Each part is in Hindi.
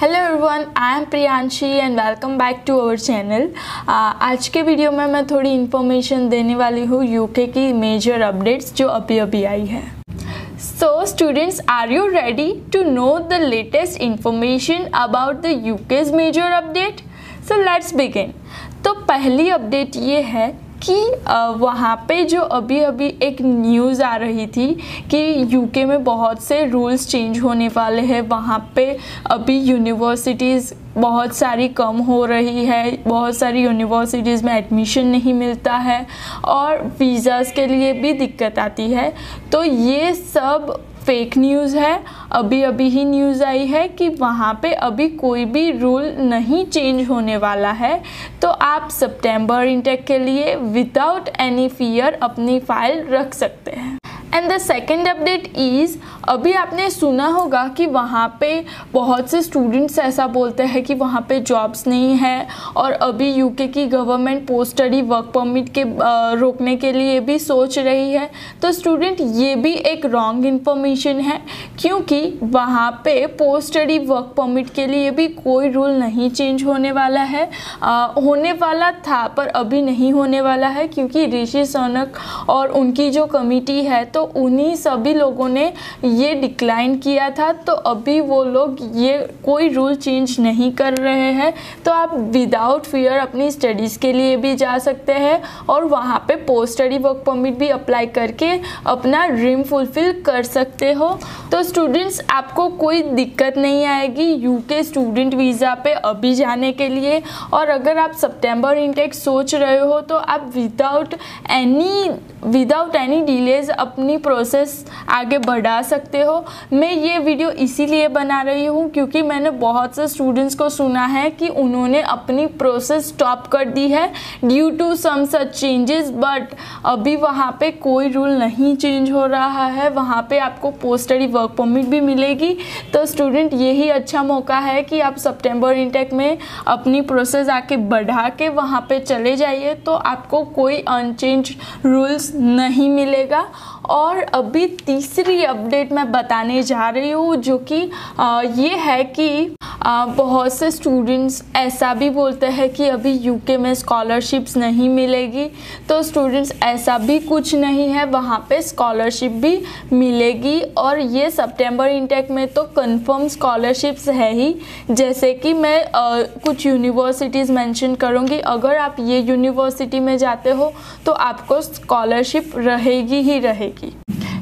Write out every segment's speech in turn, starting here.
Hello everyone I am Priyanshi and welcome back to our channel आज के वीडियो में मैं थोड़ी इन्फॉर्मेशन देने वाली हूँ यूके की मेजर अपडेट्स जो अभी अभी आई है। So students are you ready to know the latest information about the UK's major update so let's begin तो पहली अपडेट ये है कि वहाँ पे जो अभी अभी एक न्यूज़ आ रही थी कि यूके में बहुत से रूल्स चेंज होने वाले हैं। वहाँ पे अभी यूनिवर्सिटीज़ बहुत सारी कम हो रही है। बहुत सारी यूनिवर्सिटीज़ में एडमिशन नहीं मिलता है और वीज़ाज़ के लिए भी दिक्कत आती है। तो ये सब फेक न्यूज़ है अभी अभी ही न्यूज़ आई है कि वहाँ पे अभी कोई भी रूल नहीं चेंज होने वाला है। तो आप सितंबर इंटेक के लिए विदाउट एनी फियर अपनी फ़ाइल रख सकते हैं। And the second update is अभी आपने सुना होगा कि वहाँ पे बहुत से स्टूडेंट्स ऐसा बोलते हैं कि वहाँ पे जॉब्स नहीं है और अभी यूके की government post study work permit के रोकने के लिए भी सोच रही है। तो स्टूडेंट ये भी एक रॉन्ग इन्फॉर्मेशन है क्योंकि वहाँ पे पोस्ट स्टडी वर्क परमिट के लिए भी कोई रूल नहीं चेंज होने वाला है। आ, होने वाला था पर अभी नहीं होने वाला है क्योंकि ऋषि सोनक और उनकी जो कमिटी है तो उन्हीं सभी लोगों ने ये डिक्लाइन किया था। तो अभी वो लोग ये कोई रूल चेंज नहीं कर रहे हैं। तो आप विदाउट फियर अपनी स्टडीज़ के लिए भी जा सकते हैं और वहाँ पे पोस्ट स्टडी वर्क परमिट भी अप्लाई करके अपना ड्रीम फुलफिल कर सकते हो। तो स्टूडेंट्स आपको कोई दिक्कत नहीं आएगी यूके स्टूडेंट वीज़ा पे अभी जाने के लिए। और अगर आप सितंबर इंटेक सोच रहे हो तो आप without any without any delays अपनी प्रोसेस आगे बढ़ा सकते हो। मैं ये वीडियो इसीलिए बना रही हूँ क्योंकि मैंने बहुत से स्टूडेंट्स को सुना है कि उन्होंने अपनी प्रोसेस स्टॉप कर दी है due to some such changes but अभी वहाँ पे कोई रूल नहीं चेंज हो रहा है। वहाँ पे आपको पोस्ट स्टडी वर्क परमिट भी मिलेगी। तो स्टूडेंट यही अच्छा मौका है कि आप सितंबर इंटेक में अपनी प्रोसेस आके बढ़ा के वहाँ पे चले जाइए तो आपको कोई अनचेंज रूल्स नहीं मिलेगा। और अभी तीसरी अपडेट मैं बताने जा रही हूँ जो कि ये है कि बहुत से स्टूडेंट्स ऐसा भी बोलते हैं कि अभी यूके में स्कॉलरशिप्स नहीं मिलेगी। तो स्टूडेंट्स ऐसा भी कुछ नहीं है वहाँ पे स्कॉलरशिप भी मिलेगी। और ये सितंबर इंटेक में तो कंफर्म स्कॉलरशिप्स है ही। जैसे कि मैं आ, कुछ यूनिवर्सिटीज़ मेंशन करूँगी। अगर आप ये यूनिवर्सिटी में जाते हो तो आपको स्कॉलरशिप रहेगी ही रहेगी।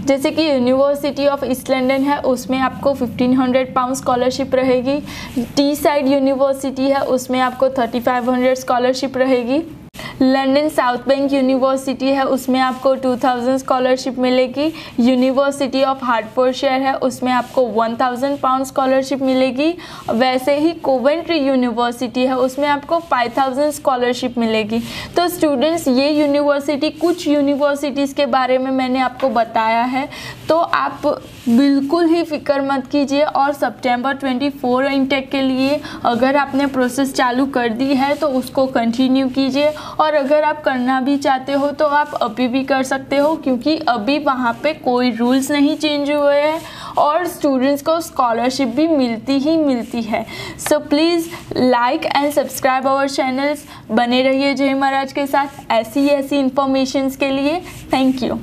जैसे कि यूनिवर्सिटी ऑफ़ ईस्ट लंडन है, उसमें आपको 1500 पाउंड स्कॉलरशिप रहेगी। टी साइड यूनिवर्सिटी है, उसमें आपको 3500 स्कॉलरशिप रहेगी। लंदन साउथ बैंक यूनिवर्सिटी है, उसमें आपको 2000 स्कॉलरशिप मिलेगी। यूनिवर्सिटी ऑफ़ हार्डफोर्डशायर है, उसमें आपको 1000 पाउंड स्कॉलरशिप मिलेगी। वैसे ही कोवेंट्री यूनिवर्सिटी है, उसमें आपको 5000 स्कॉलरशिप मिलेगी। तो स्टूडेंट्स ये यूनिवर्सिटी कुछ यूनिवर्सिटीज़ के बारे में मैंने आपको बताया है। तो आप बिल्कुल ही फ़िक्र मत कीजिए और सितंबर 24 इंटेक के लिए अगर आपने प्रोसेस चालू कर दी है तो उसको कंटिन्यू कीजिए। और अगर आप करना भी चाहते हो तो आप अभी भी कर सकते हो, क्योंकि अभी वहाँ पे कोई रूल्स नहीं चेंज हुए हैं और स्टूडेंट्स को स्कॉलरशिप भी मिलती ही मिलती है। So please like and subscribe our channels बने रहिए जय महाराज के साथ ऐसी ऐसी इन्फॉर्मेशन के लिए। Thank you